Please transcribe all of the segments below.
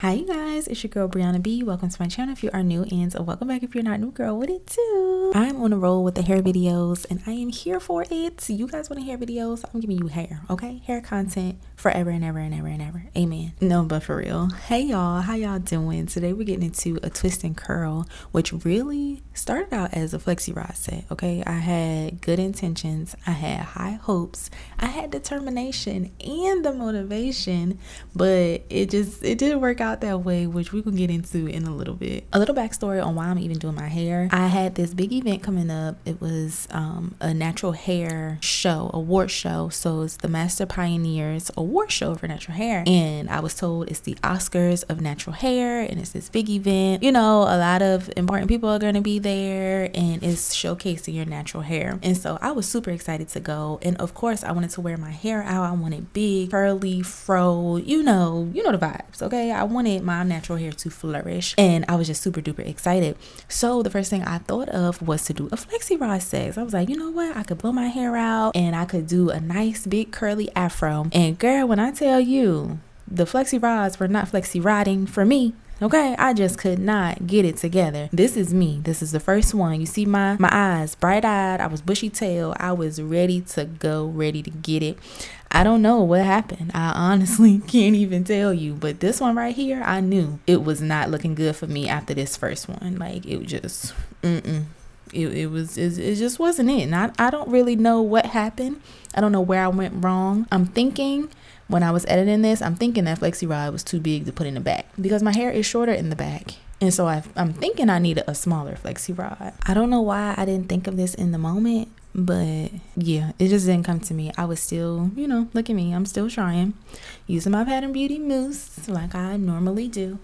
Hi you guys, it's your girl Brionna B. Welcome to my channel if you are new and welcome back if you're not new girl. What it do? I'm on a roll with the hair videos and I am here for it. You guys want to hair videos? I'm giving you hair, okay? Hair content forever and ever and ever and ever. Amen. No, but for real. Hey y'all, how y'all doing? Today we're getting into a twist and curl, which really started out as a flexi rod set, okay? I had good intentions, I had high hopes, I had determination and the motivation, but it just it didn't work out out that way, which we can get into in a little bit. A little backstory on why I'm even doing my hair. I had this big event coming up. It was um, a natural hair show, award show. So it's the Master Pioneers Award Show for natural hair. And I was told it's the Oscars of natural hair and it's this big event. You know, a lot of important people are going to be there and it's showcasing your natural hair. And so I was super excited to go. And of course, I wanted to wear my hair out. I wanted big, curly, fro, you know, you know the vibes, okay? I wanted wanted my natural hair to flourish and I was just super duper excited. So the first thing I thought of was to do a flexi rod set. I was like, you know what? I could blow my hair out and I could do a nice big curly afro. And girl, when I tell you the flexi rods were not flexi rodding for me, Okay, I just could not get it together. This is me. This is the first one. You see my my eyes, bright eyed. I was bushy tail. I was ready to go, ready to get it. I don't know what happened. I honestly can't even tell you. But this one right here, I knew it was not looking good for me after this first one. Like it was just, mm-mm. It, it was, it, it just wasn't it. And I, I don't really know what happened. I don't know where I went wrong. I'm thinking when I was editing this, I'm thinking that flexi rod was too big to put in the back because my hair is shorter in the back. And so I, am thinking I needed a smaller flexi rod. I don't know why I didn't think of this in the moment, but yeah, it just didn't come to me. I was still, you know, look at me. I'm still trying, using my Pattern Beauty mousse like I normally do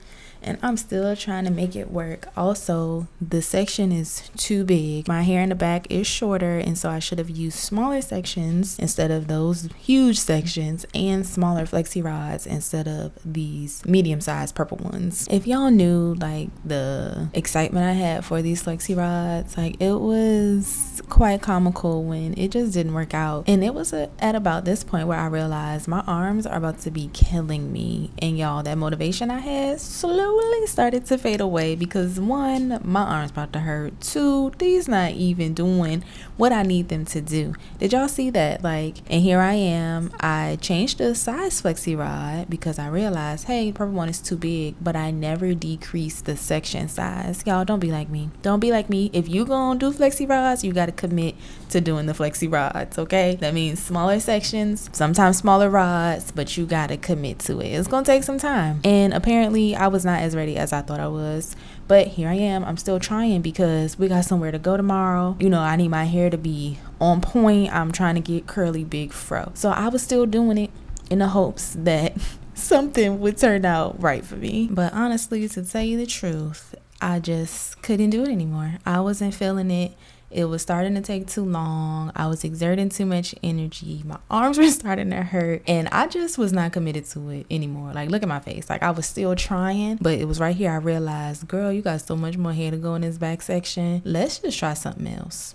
and I'm still trying to make it work. Also, the section is too big. My hair in the back is shorter, and so I should have used smaller sections instead of those huge sections and smaller flexi rods instead of these medium sized purple ones. If y'all knew like the excitement I had for these flexi rods, like it was quite comical when it just didn't work out. And it was a, at about this point where I realized my arms are about to be killing me. And y'all, that motivation I had slowly slowly started to fade away because one, my arm's about to hurt. Two, these not even doing what I need them to do. Did y'all see that? Like, and here I am. I changed the size flexi rod because I realized, hey, purple one is too big, but I never decreased the section size. Y'all don't be like me. Don't be like me. If you gonna do flexi rods, you gotta commit to doing the flexi rods, okay? That means smaller sections, sometimes smaller rods, but you gotta commit to it. It's gonna take some time. And apparently I was not as ready as I thought I was. But here I am. I'm still trying because we got somewhere to go tomorrow. You know, I need my hair to be on point. I'm trying to get curly big fro. So I was still doing it in the hopes that something would turn out right for me. But honestly, to tell you the truth, I just couldn't do it anymore. I wasn't feeling it. It was starting to take too long. I was exerting too much energy. My arms were starting to hurt. And I just was not committed to it anymore. Like, look at my face. Like, I was still trying, but it was right here I realized, girl, you got so much more hair to go in this back section. Let's just try something else.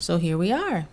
So here we are.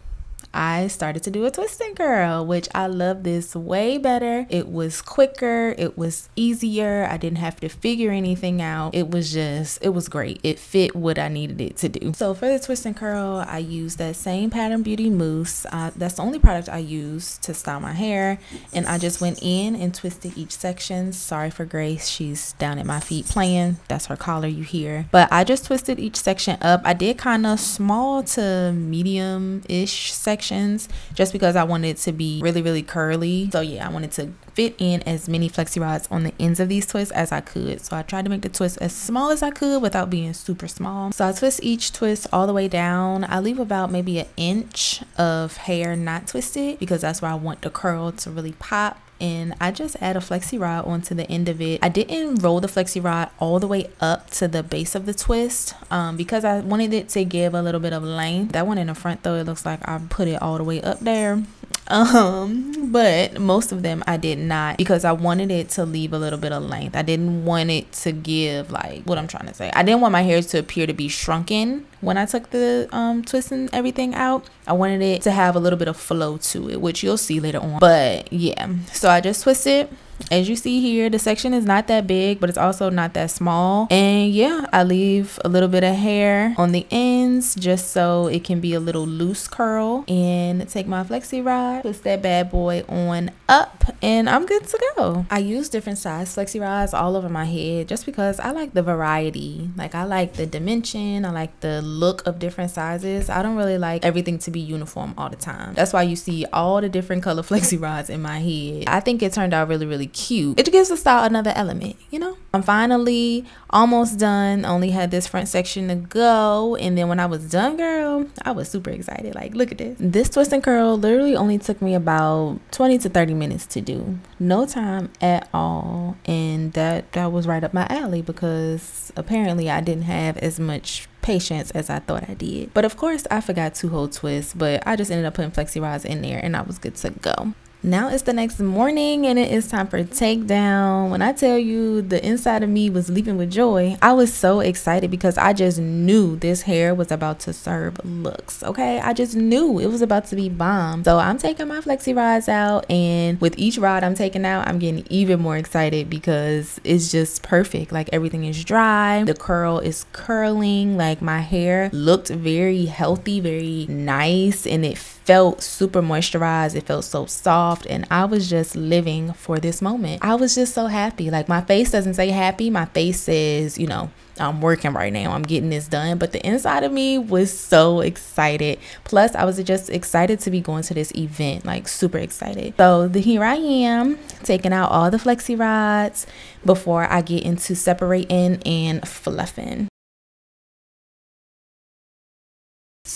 I started to do a twist and curl, which I love this way better. It was quicker, it was easier. I didn't have to figure anything out. It was just, it was great. It fit what I needed it to do. So for the twist and curl, I used that same Pattern Beauty mousse. Uh, that's the only product I use to style my hair. And I just went in and twisted each section. Sorry for Grace, she's down at my feet playing. That's her collar you hear. But I just twisted each section up. I did kind of small to medium-ish sections just because I wanted it to be really, really curly. So yeah, I wanted to fit in as many flexi rods on the ends of these twists as I could. So I tried to make the twist as small as I could without being super small. So I twist each twist all the way down. I leave about maybe an inch of hair not twisted because that's where I want the curl to really pop and I just add a flexi rod onto the end of it. I didn't roll the flexi rod all the way up to the base of the twist um, because I wanted it to give a little bit of length. That one in the front though, it looks like I put it all the way up there um but most of them i did not because i wanted it to leave a little bit of length. I didn't want it to give like what i'm trying to say. I didn't want my hair to appear to be shrunken when i took the um twist and everything out. I wanted it to have a little bit of flow to it which you'll see later on. But yeah. So i just twisted as you see here, the section is not that big, but it's also not that small. And yeah, I leave a little bit of hair on the ends just so it can be a little loose curl. And take my flexi rod, push that bad boy on up, and I'm good to go. I use different size flexi rods all over my head just because I like the variety. Like I like the dimension, I like the look of different sizes. I don't really like everything to be uniform all the time. That's why you see all the different color flexi rods in my head. I think it turned out really, really cute. It gives the style another element, you know? I'm finally almost done. Only had this front section to go. And then when I was done, girl, I was super excited. Like, look at this. This twist and curl literally only took me about 20 to 30 minutes to do. No time at all. And that that was right up my alley because apparently I didn't have as much patience as I thought I did. But of course, I forgot two whole twists, but I just ended up putting flexi rods in there and I was good to go now it's the next morning and it is time for takedown. When I tell you the inside of me was leaping with joy, I was so excited because I just knew this hair was about to serve looks. Okay, I just knew it was about to be bomb. So I'm taking my flexi rods out, and with each rod I'm taking out, I'm getting even more excited because it's just perfect. Like everything is dry, the curl is curling, like my hair looked very healthy, very nice, and it felt super moisturized. It felt so soft. And I was just living for this moment. I was just so happy. Like my face doesn't say happy. My face says, you know, I'm working right now. I'm getting this done. But the inside of me was so excited. Plus, I was just excited to be going to this event, like super excited. So the, here I am taking out all the flexi rods before I get into separating and fluffing.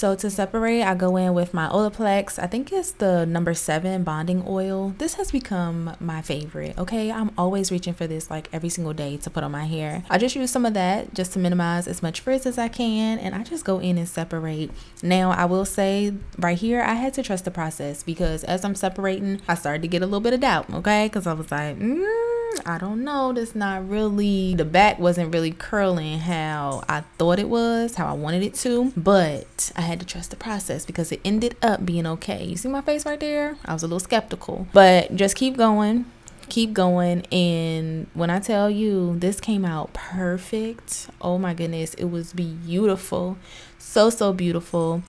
So to separate, I go in with my Olaplex. I think it's the number seven bonding oil. This has become my favorite. Okay, I'm always reaching for this like every single day to put on my hair. I just use some of that just to minimize as much frizz as I can, and I just go in and separate. Now I will say right here, I had to trust the process because as I'm separating, I started to get a little bit of doubt. Okay, because I was like, mm I don't know. That's not really, the back wasn't really curling how I thought it was, how I wanted it to. But I had to trust the process because it ended up being okay. You see my face right there? I was a little skeptical. But just keep going keep going and when i tell you this came out perfect oh my goodness it was beautiful so so beautiful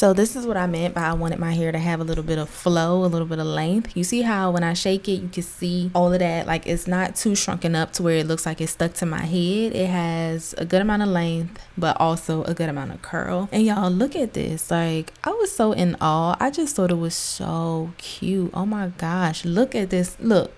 So this is what I meant by I wanted my hair to have a little bit of flow, a little bit of length. You see how when I shake it, you can see all of that. Like it's not too shrunken up to where it looks like it's stuck to my head. It has a good amount of length, but also a good amount of curl. And y'all look at this. Like I was so in awe. I just thought it was so cute. Oh my gosh. Look at this. Look.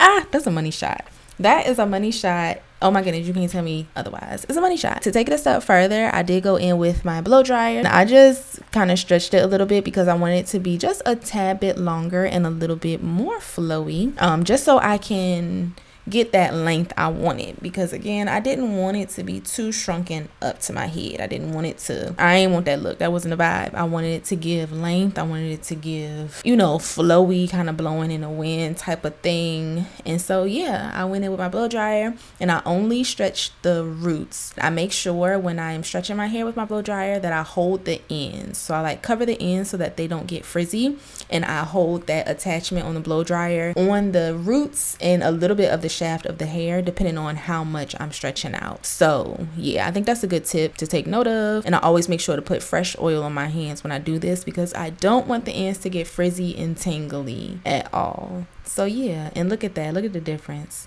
Ah, that's a money shot. That is a money shot oh my goodness, you can't tell me otherwise. It's a money shot. To take it a step further, I did go in with my blow dryer. I just kind of stretched it a little bit because I wanted it to be just a tad bit longer and a little bit more flowy. Um, just so I can get that length I wanted because again I didn't want it to be too shrunken up to my head. I didn't want it to I ain't want that look. That wasn't a vibe. I wanted it to give length. I wanted it to give you know flowy kind of blowing in the wind type of thing. And so yeah I went in with my blow dryer and I only stretched the roots. I make sure when I am stretching my hair with my blow dryer that I hold the ends. So I like cover the ends so that they don't get frizzy and I hold that attachment on the blow dryer on the roots and a little bit of the shaft of the hair depending on how much I'm stretching out. So yeah, I think that's a good tip to take note of. And I always make sure to put fresh oil on my hands when I do this because I don't want the ends to get frizzy and tangly at all. So yeah, and look at that. Look at the difference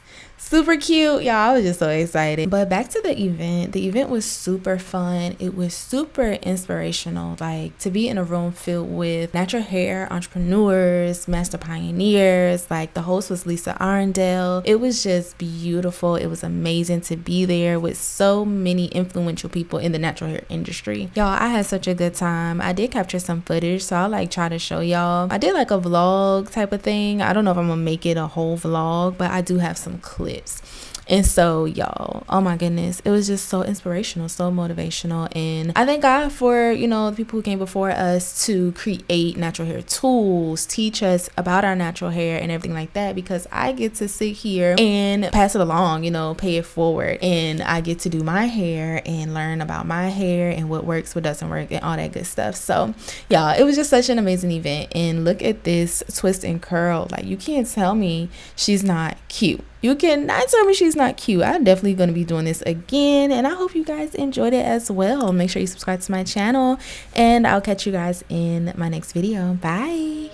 super cute. Y'all i was just so excited. But back to the event. The event was super fun. It was super inspirational like to be in a room filled with natural hair entrepreneurs master pioneers like the host was lisa arundel it was just beautiful. It was amazing to be there with so many influential people in the natural hair industry. Y'all i had such a good time. I did capture some footage so i like try to show y'all. I did like a vlog type of thing. I don't know if i'm gonna make it a whole vlog but i do have some clips And so, y'all, oh my goodness, it was just so inspirational, so motivational. And I thank God for, you know, the people who came before us to create natural hair tools, teach us about our natural hair and everything like that because I get to sit here and pass it along, you know, pay it forward. And I get to do my hair and learn about my hair and what works, what doesn't work, and all that good stuff. So, y'all, it was just such an amazing event. And look at this twist and curl. Like, you can't tell me she's not cute. You cannot tell me she's not cute. I'm definitely going to be doing this again. And I hope you guys enjoyed it as well. Make sure you subscribe to my channel. And I'll catch you guys in my next video. Bye.